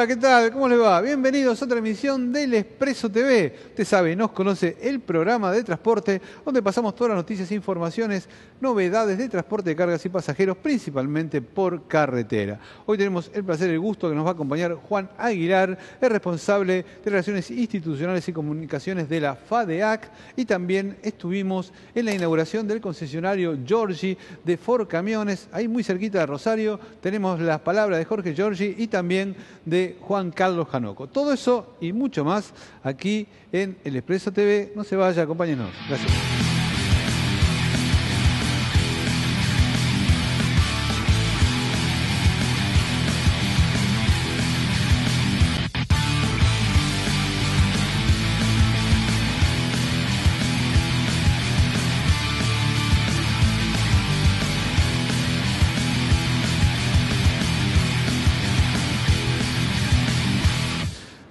Hola, ¿qué tal? ¿Cómo le va? Bienvenidos a otra emisión del Expreso TV. Usted sabe, nos conoce el programa de transporte donde pasamos todas las noticias, informaciones, novedades de transporte de cargas y pasajeros, principalmente por carretera. Hoy tenemos el placer y el gusto que nos va a acompañar Juan Aguilar, el responsable de Relaciones Institucionales y Comunicaciones de la FADEAC y también estuvimos en la inauguración del concesionario Giorgi de Ford Camiones, ahí muy cerquita de Rosario. Tenemos las palabras de Jorge Giorgi y también de Juan Carlos Janoco. Todo eso y mucho más aquí en El Expreso TV. No se vaya, acompáñenos. Gracias.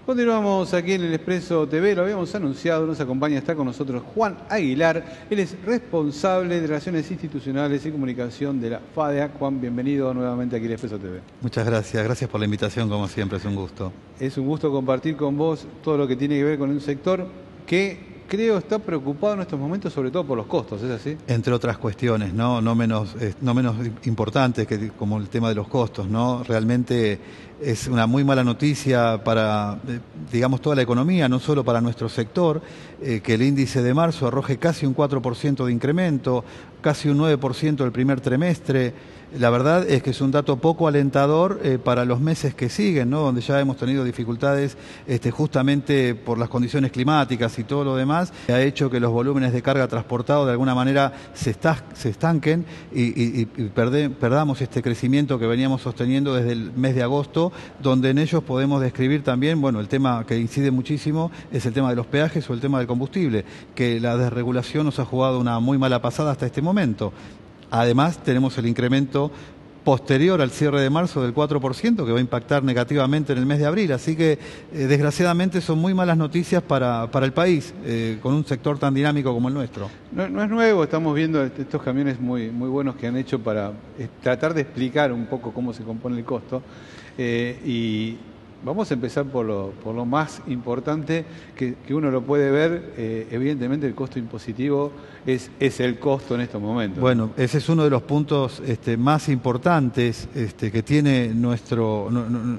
Continuamos aquí en el Expreso TV, lo habíamos anunciado, nos acompaña, está con nosotros Juan Aguilar, él es responsable de Relaciones Institucionales y Comunicación de la FADEA. Juan, bienvenido nuevamente aquí en el Expreso TV. Muchas gracias, gracias por la invitación, como siempre, es un gusto. Es un gusto compartir con vos todo lo que tiene que ver con un sector que creo está preocupado en estos momentos sobre todo por los costos, ¿es así? Entre otras cuestiones, no, no, menos, eh, no menos importantes que como el tema de los costos, ¿no? Realmente es una muy mala noticia para, eh, digamos, toda la economía, no solo para nuestro sector, eh, que el índice de marzo arroje casi un 4% de incremento, casi un 9% el primer trimestre. La verdad es que es un dato poco alentador eh, para los meses que siguen, ¿no? donde ya hemos tenido dificultades este, justamente por las condiciones climáticas y todo lo demás, ha hecho que los volúmenes de carga transportado de alguna manera se estanquen y, perdamos este crecimiento que veníamos sosteniendo desde el mes de agosto, donde en ellos podemos describir también, bueno, el tema que incide muchísimo es el tema de los peajes o el tema del combustible, que la desregulación nos ha jugado una muy mala pasada hasta este momento. Además, tenemos el incremento posterior al cierre de marzo del 4%, que va a impactar negativamente en el mes de abril. Así que, eh, desgraciadamente, son muy malas noticias para, el país, eh, con un sector tan dinámico como el nuestro. No, es nuevo, estamos viendo estos camiones muy, muy buenos que han hecho para eh, tratar de explicar un poco cómo se compone el costo. Y Vamos a empezar por lo, por lo más importante que, uno lo puede ver. Eh, evidentemente el costo impositivo es, es el costo en estos momentos. Bueno, ese es uno de los puntos este, más importantes este, que tiene nuestro,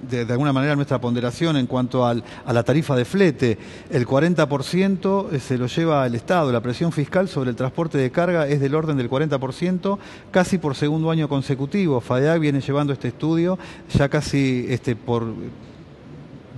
de, alguna manera nuestra ponderación en cuanto al, a la tarifa de flete. El 40% se lo lleva el Estado. La presión fiscal sobre el transporte de carga es del orden del 40%, casi por segundo año consecutivo. FADEAC viene llevando este estudio ya casi este, por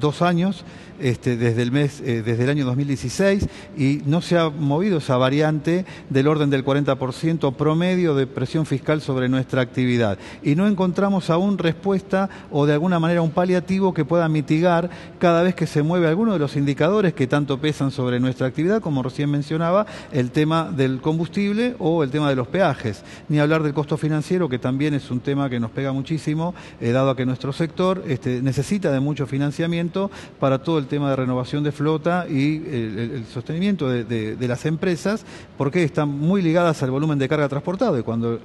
dos años este, desde, el mes, eh, desde el año 2016 y no se ha movido esa variante del orden del 40% promedio de presión fiscal sobre nuestra actividad. Y no encontramos aún respuesta o de alguna manera un paliativo que pueda mitigar cada vez que se mueve alguno de los indicadores que tanto pesan sobre nuestra actividad, como recién mencionaba, el tema del combustible o el tema de los peajes. Ni hablar del costo financiero, que también es un tema que nos pega muchísimo, eh, dado que nuestro sector este, necesita de mucho financiamiento para todo el tema de renovación de flota y el, sostenimiento de, las empresas, porque están muy ligadas al volumen de carga transportado y cuando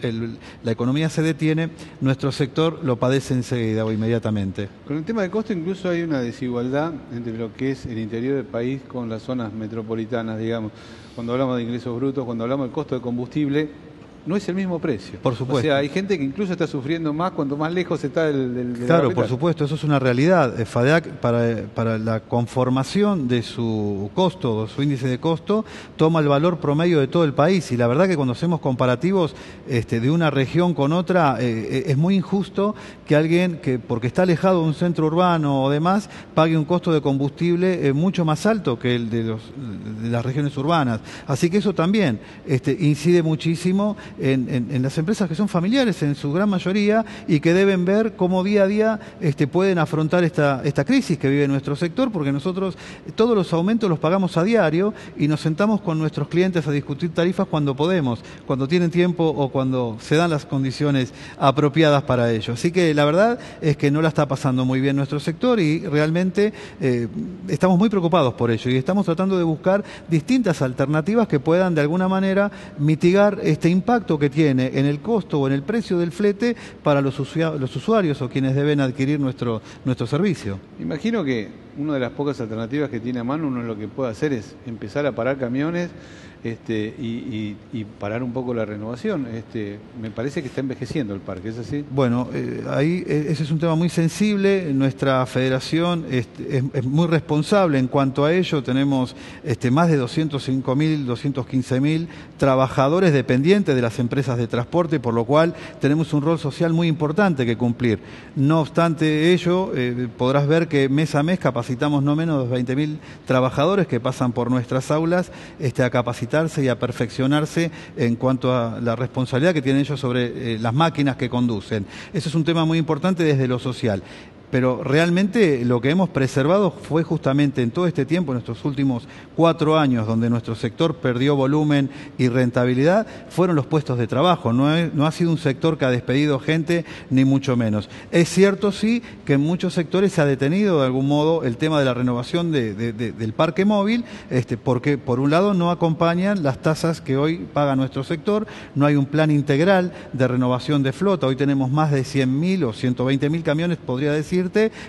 la economía se detiene, nuestro sector lo padece enseguida o inmediatamente. Con el tema de costo incluso hay una desigualdad entre lo que es el interior del país con las zonas metropolitanas, digamos. Cuando hablamos de ingresos brutos, cuando hablamos del costo de combustible, no es el mismo precio. Por supuesto. O sea, hay gente que incluso está sufriendo más cuanto más lejos está del... del claro, por supuesto, eso es una realidad. Eh, FADEAC, para, para la conformación de su costo, su índice de costo, toma el valor promedio de todo el país. Y la verdad que cuando hacemos comparativos este, de una región con otra, eh, eh, es muy injusto que alguien que, porque está alejado de un centro urbano o demás, pague un costo de combustible mucho más alto que el de, los, de las regiones urbanas. Así que eso también este, incide muchísimo en, las empresas que son familiares en su gran mayoría y que deben ver cómo día a día este, pueden afrontar esta, esta crisis que vive nuestro sector, porque nosotros todos los aumentos los pagamos a diario y nos sentamos con nuestros clientes a discutir tarifas cuando podemos, cuando tienen tiempo o cuando se dan las condiciones apropiadas para ello. Así que la verdad es que no la está pasando muy bien nuestro sector y realmente eh, estamos muy preocupados por ello y estamos tratando de buscar distintas alternativas que puedan de alguna manera mitigar este impacto que tiene en el costo o en el precio del flete para los, los usuarios o quienes deben adquirir nuestro, nuestro servicio. Imagino que una de las pocas alternativas que tiene a mano uno lo que puede hacer es empezar a parar camiones este, y, parar un poco la renovación. Este, me parece que está envejeciendo el parque, ¿es así? Bueno, eh, ahí eh, ese es un tema muy sensible. Nuestra federación este, es, muy responsable en cuanto a ello. Tenemos más de 205.000, 215.000 trabajadores dependientes de las empresas de transporte, por lo cual tenemos un rol social muy importante que cumplir. No obstante ello, eh, podrás ver que mes a mes capacitamos no menos de 20.000 trabajadores que pasan por nuestras aulas este, a capacitar y a perfeccionarse en cuanto a la responsabilidad que tienen ellos sobre eh, las máquinas que conducen. Ese es un tema muy importante desde lo social pero realmente lo que hemos preservado fue justamente en todo este tiempo, en estos últimos cuatro años, donde nuestro sector perdió volumen y rentabilidad, fueron los puestos de trabajo. No, ha sido un sector que ha despedido gente, ni mucho menos. Es cierto, sí, que en muchos sectores se ha detenido de algún modo el tema de la renovación del parque móvil, este, porque por un lado no acompañan las tasas que hoy paga nuestro sector, no hay un plan integral de renovación de flota. Hoy tenemos más de 100.000 o 120.000 camiones, podría decir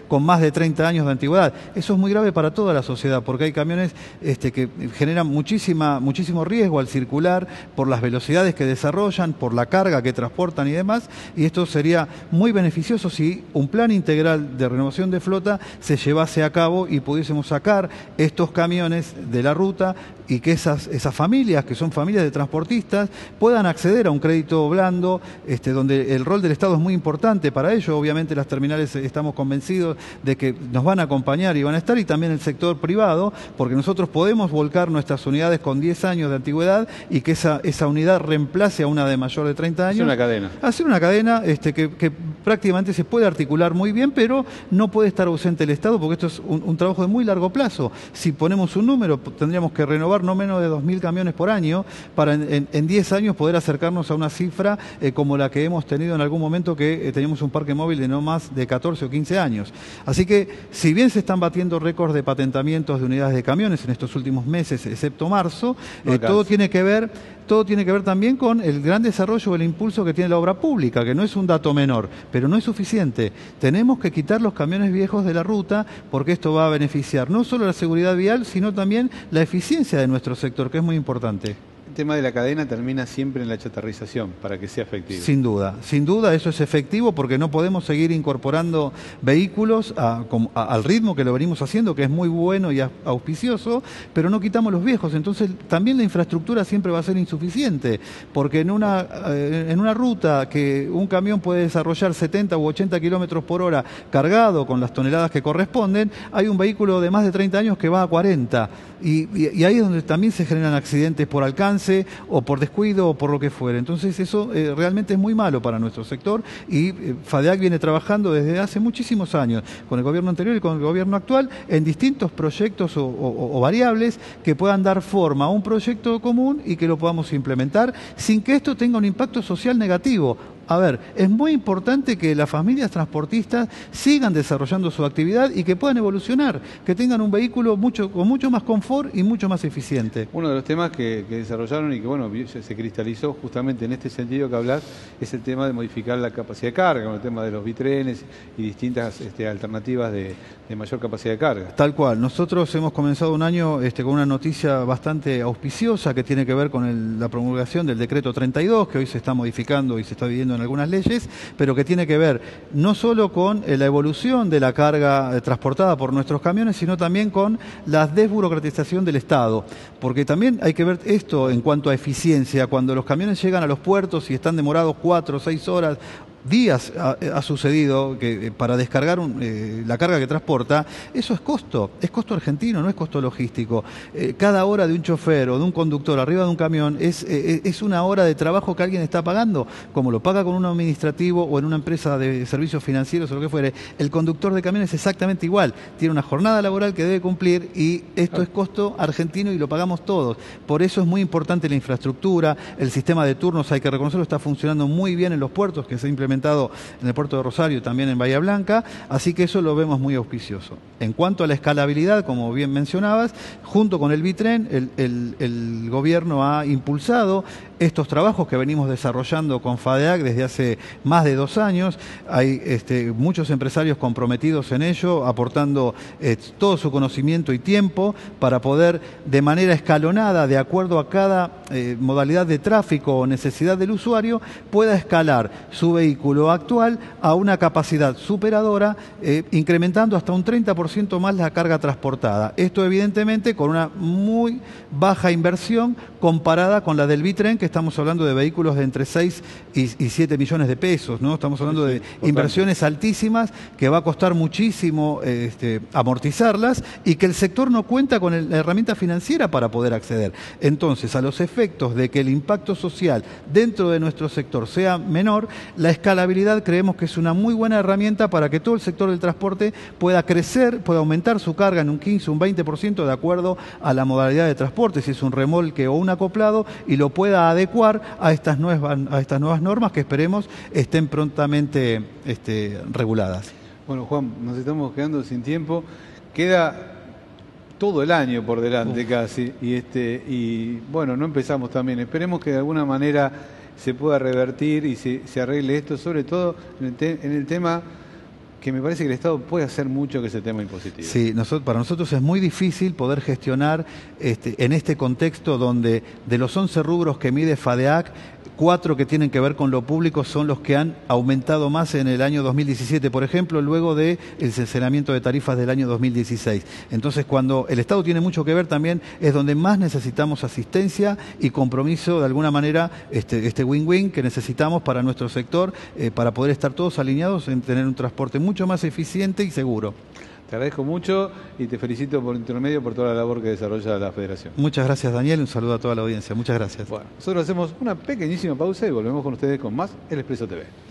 con más de 30 años de antigüedad. Eso es muy grave para toda la sociedad, porque hay camiones este, que generan muchísima, muchísimo riesgo al circular por las velocidades que desarrollan, por la carga que transportan y demás, y esto sería muy beneficioso si un plan integral de renovación de flota se llevase a cabo y pudiésemos sacar estos camiones de la ruta y que esas, esas familias, que son familias de transportistas, puedan acceder a un crédito blando, este, donde el rol del Estado es muy importante para ello. Obviamente las terminales eh, estamos convencidos de que nos van a acompañar y van a estar, y también el sector privado, porque nosotros podemos volcar nuestras unidades con 10 años de antigüedad y que esa, esa unidad reemplace a una de mayor de 30 años. Hacer una cadena. Hacer una cadena este, que, que, prácticamente se puede articular muy bien, pero no puede estar ausente el Estado porque esto es un, trabajo de muy largo plazo. Si ponemos un número, tendríamos que renovar no menos de 2.000 camiones por año para en, 10 años poder acercarnos a una cifra eh, como la que hemos tenido en algún momento que eh, teníamos un parque móvil de no más de 14 o 15 años. Así que si bien se están batiendo récords de patentamientos de unidades de camiones en estos últimos meses, excepto marzo, eh, todo tiene que ver todo tiene que ver también con el gran desarrollo o el impulso que tiene la obra pública, que no es un dato menor, pero no es suficiente. Tenemos que quitar los camiones viejos de la ruta porque esto va a beneficiar no solo la seguridad vial, sino también la eficiencia de nuestro sector, que es muy importante tema de la cadena termina siempre en la chatarrización para que sea efectivo. Sin duda, sin duda eso es efectivo porque no podemos seguir incorporando vehículos al ritmo que lo venimos haciendo, que es muy bueno y auspicioso, pero no quitamos los viejos. Entonces también la infraestructura siempre va a ser insuficiente, porque en una, eh, en una ruta que un camión puede desarrollar 70 u 80 kilómetros por hora cargado con las toneladas que corresponden, hay un vehículo de más de 30 años que va a 40. Y ahí es donde también se generan accidentes por alcance o por descuido o por lo que fuera. Entonces eso eh, realmente es muy malo para nuestro sector y eh, FADEAC viene trabajando desde hace muchísimos años con el gobierno anterior y con el gobierno actual en distintos proyectos o variables que puedan dar forma a un proyecto común y que lo podamos implementar sin que esto tenga un impacto social negativo a ver, es muy importante que las familias transportistas sigan desarrollando su actividad y que puedan evolucionar, que tengan un vehículo mucho, con mucho más confort y mucho más eficiente. Uno de los temas que, desarrollaron y que bueno se, cristalizó justamente en este sentido que hablar es el tema de modificar la capacidad de carga, con el tema de los bitrenes y distintas este, alternativas de, mayor capacidad de carga. Tal cual. Nosotros hemos comenzado un año este, con una noticia bastante auspiciosa que tiene que ver con la promulgación del decreto 32, que hoy se está modificando y se está viviendo en algunas leyes, pero que tiene que ver no solo con eh, la evolución de la carga eh, transportada por nuestros camiones, sino también con la desburocratización del Estado. Porque también hay que ver esto en cuanto a eficiencia. Cuando los camiones llegan a los puertos y están demorados cuatro o seis horas días ha, sucedido que eh, para descargar eh, la carga que transporta, eso es costo, es costo argentino, no es costo logístico. Eh, cada hora de un chofer o de un conductor arriba de un camión es, es una hora de trabajo que alguien está pagando, como lo paga con un administrativo o en una empresa de servicios financieros o lo que fuere. El conductor de camión es exactamente igual, tiene una jornada laboral que debe cumplir y esto es costo argentino y lo pagamos todos. Por eso es muy importante la infraestructura, el sistema de turnos, hay que reconocerlo, está funcionando muy bien en los puertos que se en el puerto de Rosario, también en Bahía Blanca, así que eso lo vemos muy auspicioso. En cuanto a la escalabilidad, como bien mencionabas, junto con el Bitren, el, el, gobierno ha impulsado estos trabajos que venimos desarrollando con FADEAC desde hace más de dos años. Hay este, muchos empresarios comprometidos en ello, aportando eh, todo su conocimiento y tiempo para poder de manera escalonada, de acuerdo a cada eh, modalidad de tráfico o necesidad del usuario, pueda escalar su vehículo actual a una capacidad superadora, eh, incrementando hasta un 30% más la carga transportada. Esto evidentemente con una muy baja inversión comparada con la del Bitren, que estamos hablando de vehículos de entre 6 y, 7 millones de pesos, ¿no? Estamos hablando de inversiones altísimas que va a costar muchísimo este, amortizarlas y que el sector no cuenta con la herramienta financiera para poder acceder. Entonces, a los efectos de que el impacto social dentro de nuestro sector sea menor, la escalabilidad creemos que es una muy buena herramienta para que todo el sector del transporte pueda crecer, pueda aumentar su carga en un 15, un 20% de acuerdo a la modalidad de transporte, si es un remolque o un acoplado, y lo pueda adecuar a estas nuevas, a estas nuevas normas que esperemos estén prontamente este, reguladas. Bueno, Juan, nos estamos quedando sin tiempo. Queda todo el año por delante casi. Y, este, y bueno, no empezamos también. Esperemos que de alguna manera se pueda revertir y se, se arregle esto, sobre todo en el, en el tema que me parece que el Estado puede hacer mucho que ese tema impositivo. Sí, nosotros, para nosotros es muy difícil poder gestionar este, en este contexto donde de los 11 rubros que mide FADEAC, cuatro que tienen que ver con lo público son los que han aumentado más en el año 2017, por ejemplo, luego del el cercenamiento de tarifas del año 2016. Entonces, cuando el Estado tiene mucho que ver también, es donde más necesitamos asistencia y compromiso, de alguna manera, este, este win-win que necesitamos para nuestro sector, eh, para poder estar todos alineados en tener un transporte mucho más eficiente y seguro. Te agradezco mucho y te felicito por intermedio por toda la labor que desarrolla la Federación. Muchas gracias Daniel, un saludo a toda la audiencia. Muchas gracias. Bueno, nosotros hacemos una pequeñísima pausa y volvemos con ustedes con más El Expreso TV.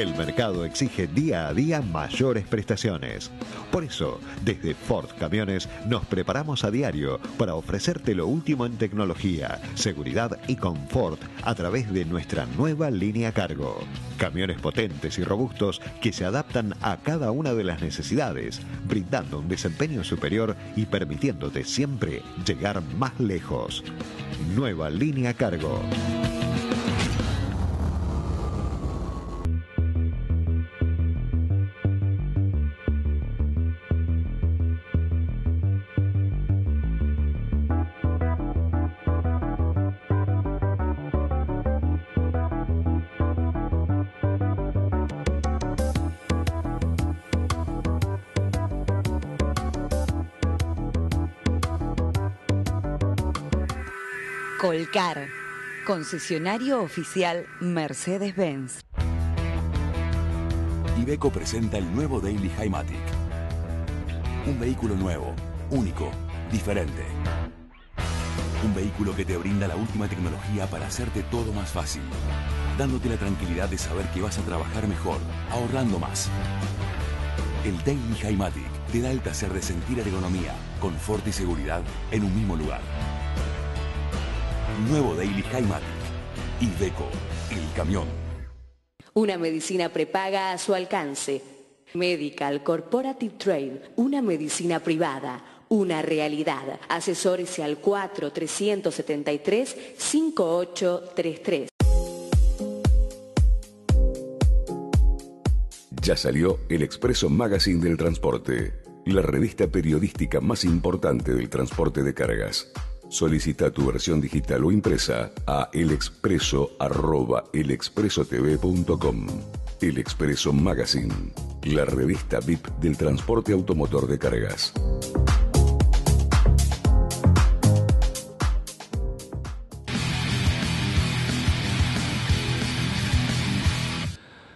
El mercado exige día a día mayores prestaciones. Por eso, desde Ford Camiones nos preparamos a diario para ofrecerte lo último en tecnología, seguridad y confort a través de nuestra nueva línea cargo. Camiones potentes y robustos que se adaptan a cada una de las necesidades, brindando un desempeño superior y permitiéndote siempre llegar más lejos. Nueva línea cargo. Colcar, concesionario oficial Mercedes-Benz. Ibeco presenta el nuevo Daily Highmatic. Un vehículo nuevo, único, diferente. Un vehículo que te brinda la última tecnología para hacerte todo más fácil, dándote la tranquilidad de saber que vas a trabajar mejor, ahorrando más. El Daily Highmatic te da el placer de sentir ergonomía, confort y seguridad en un mismo lugar. Nuevo Daily y Iveco, el camión. Una medicina prepaga a su alcance. Medical Corporative Trade, una medicina privada, una realidad. Asesórese al 4-373-5833. Ya salió el Expreso Magazine del Transporte, la revista periodística más importante del transporte de cargas. Solicita tu versión digital o impresa a elexpreso.elexpresotv.com. El Expreso Magazine, la revista VIP del transporte automotor de cargas.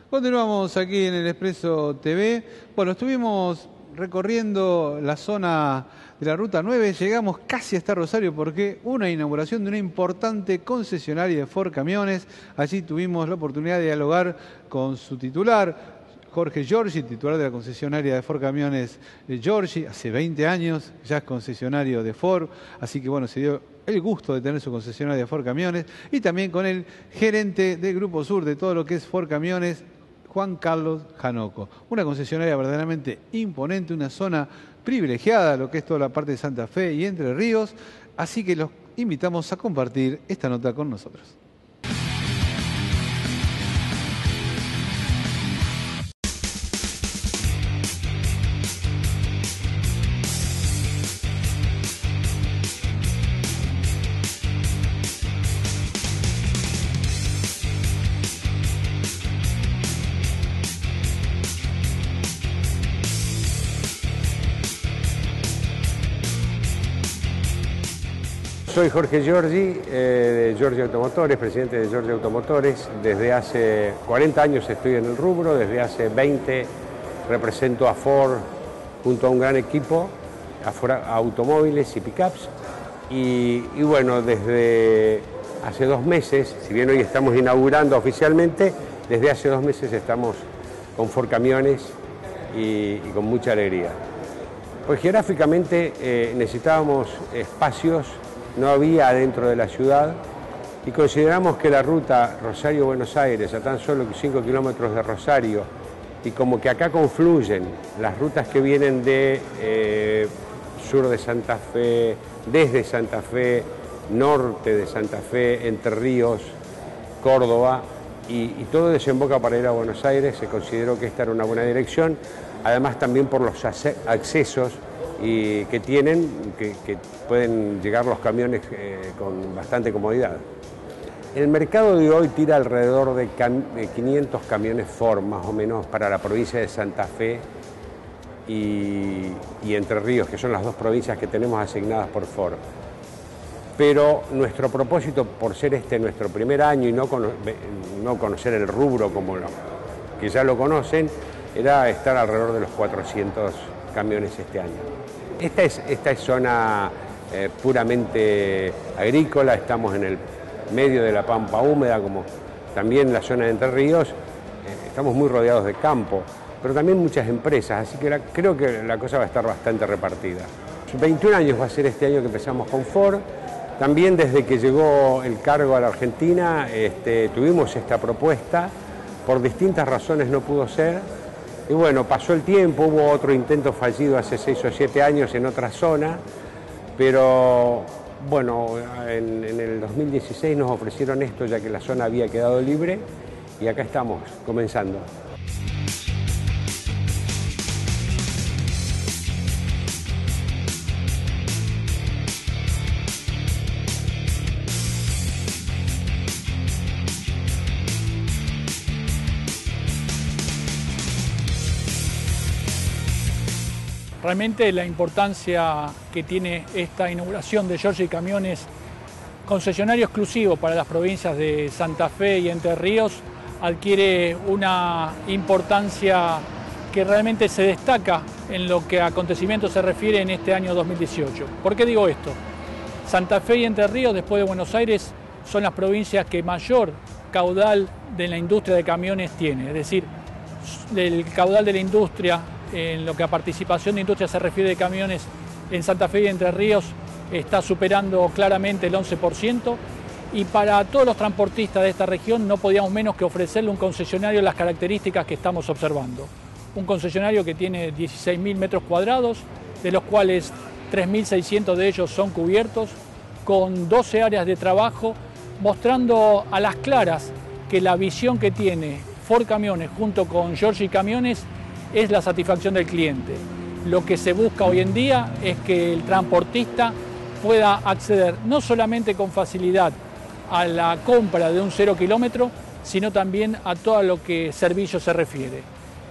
Continuamos aquí en el Expreso TV. Bueno, estuvimos recorriendo la zona de la Ruta 9, llegamos casi hasta Rosario porque una inauguración de una importante concesionaria de Ford Camiones. Allí tuvimos la oportunidad de dialogar con su titular, Jorge Giorgi, titular de la concesionaria de Ford Camiones de Giorgi, hace 20 años, ya es concesionario de Ford, así que bueno, se dio el gusto de tener su concesionaria de Ford Camiones y también con el gerente del Grupo Sur de todo lo que es Ford Camiones, Juan Carlos Janoco. Una concesionaria verdaderamente imponente, una zona privilegiada, lo que es toda la parte de Santa Fe y Entre Ríos, así que los invitamos a compartir esta nota con nosotros. Soy Jorge Giorgi, eh, de Giorgi Automotores, presidente de Giorgi Automotores. Desde hace 40 años estoy en el rubro, desde hace 20 represento a Ford junto a un gran equipo, a Ford Automóviles y Pickups. Y, y bueno, desde hace dos meses, si bien hoy estamos inaugurando oficialmente, desde hace dos meses estamos con Ford Camiones y, y con mucha alegría. Pues geográficamente eh, necesitábamos espacios no había dentro de la ciudad y consideramos que la ruta Rosario-Buenos Aires, a tan solo 5 kilómetros de Rosario, y como que acá confluyen las rutas que vienen de eh, sur de Santa Fe, desde Santa Fe, norte de Santa Fe, Entre Ríos, Córdoba, y, y, todo desemboca para ir a Buenos Aires, se consideró que esta era una buena dirección, además también por los accesos y que tienen, que, pueden llegar los camiones eh, con bastante comodidad. El mercado de hoy tira alrededor de, de, 500 camiones Ford, más o menos, para la provincia de Santa Fe y, Entre Ríos, que son las dos provincias que tenemos asignadas por Ford. Pero nuestro propósito, por ser este nuestro primer año y no conocer el rubro como lo, que ya lo conocen, era estar alrededor de los 400 camiones este año. Esta es, esta es zona eh, puramente agrícola, estamos en el medio de la pampa húmeda, como también la zona de Entre Ríos, eh, estamos muy rodeados de campo, pero también muchas empresas, así que creo que la cosa va a estar bastante repartida. 21 años va a ser este año que empezamos con Ford, también desde que llegó el cargo a la Argentina este, tuvimos esta propuesta, por distintas razones no pudo ser, y bueno, pasó el tiempo, hubo otro intento fallido hace seis o siete años en otra zona, pero bueno, en, el 2016 nos ofrecieron esto ya que la zona había quedado libre y acá estamos comenzando. Realmente la importancia que tiene esta inauguración de Giorgi Camiones, concesionario exclusivo para las provincias de Santa Fe y Entre Ríos, adquiere una importancia que realmente se destaca en lo que a acontecimientos se refiere en este año 2018. ¿Por qué digo esto? Santa Fe y Entre Ríos, después de Buenos Aires, son las provincias que mayor caudal de la industria de camiones tiene, es decir, el caudal de la industria en lo que a participación de industria se refiere de camiones en Santa Fe y Entre Ríos está superando claramente el 11% y para todos los transportistas de esta región no podíamos menos que ofrecerle un concesionario las características que estamos observando. Un concesionario que tiene 16.000 metros cuadrados, de los cuales 3.600 de ellos son cubiertos, con 12 áreas de trabajo, mostrando a las claras que la visión que tiene Ford Camiones junto con Giorgi Camiones es la satisfacción del cliente. Lo que se busca hoy en día es que el transportista pueda acceder no solamente con facilidad a la compra de un cero kilómetro, sino también a todo lo que servicio se refiere.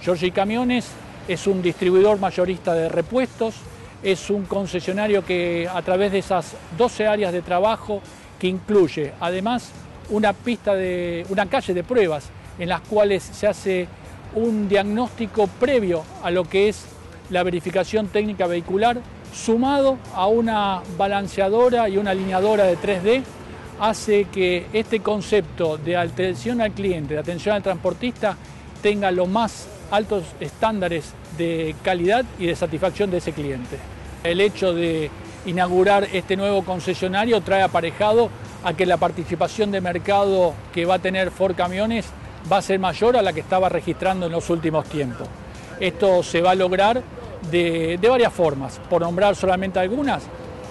Giorgi Camiones es un distribuidor mayorista de repuestos, es un concesionario que a través de esas 12 áreas de trabajo que incluye además una pista de una calle de pruebas en las cuales se hace un diagnóstico previo a lo que es la verificación técnica vehicular, sumado a una balanceadora y una alineadora de 3D, hace que este concepto de atención al cliente, de atención al transportista, tenga los más altos estándares de calidad y de satisfacción de ese cliente. El hecho de inaugurar este nuevo concesionario trae aparejado a que la participación de mercado que va a tener Ford Camiones va a ser mayor a la que estaba registrando en los últimos tiempos. Esto se va a lograr de, de varias formas, por nombrar solamente algunas,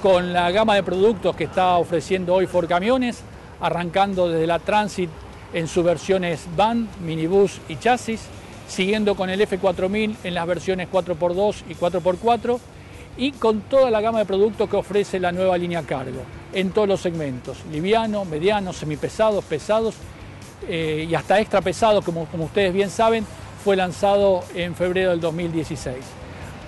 con la gama de productos que está ofreciendo hoy Ford Camiones, arrancando desde la Transit en sus versiones van, minibús y chasis, siguiendo con el F4000 en las versiones 4x2 y 4x4 y con toda la gama de productos que ofrece la nueva línea cargo en todos los segmentos, liviano, mediano, semipesados, pesados eh, y hasta extra pesados, como, como ustedes bien saben, fue lanzado en febrero del 2016.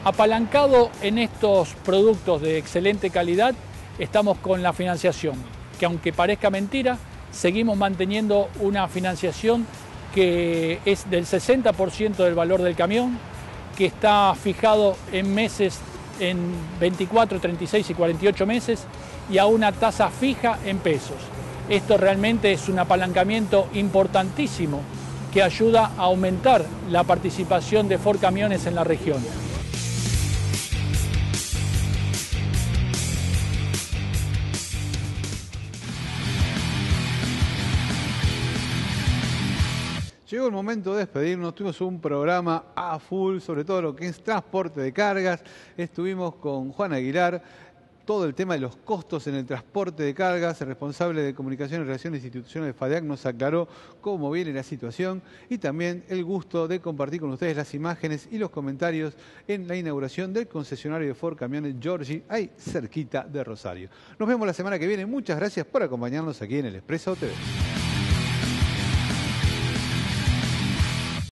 Apalancado en estos productos de excelente calidad, estamos con la financiación, que aunque parezca mentira, seguimos manteniendo una financiación que es del 60% del valor del camión, que está fijado en meses, en 24, 36 y 48 meses, y a una tasa fija en pesos. Esto realmente es un apalancamiento importantísimo que ayuda a aumentar la participación de Ford Camiones en la región. Llegó el momento de despedirnos. Tuvimos un programa a full sobre todo lo que es transporte de cargas. Estuvimos con Juan Aguilar, todo el tema de los costos en el transporte de cargas. El responsable de Comunicación y Relaciones Institucionales de FADEAC nos aclaró cómo viene la situación y también el gusto de compartir con ustedes las imágenes y los comentarios en la inauguración del concesionario de Ford Camiones Giorgi, ahí cerquita de Rosario. Nos vemos la semana que viene. Muchas gracias por acompañarnos aquí en el Expreso TV.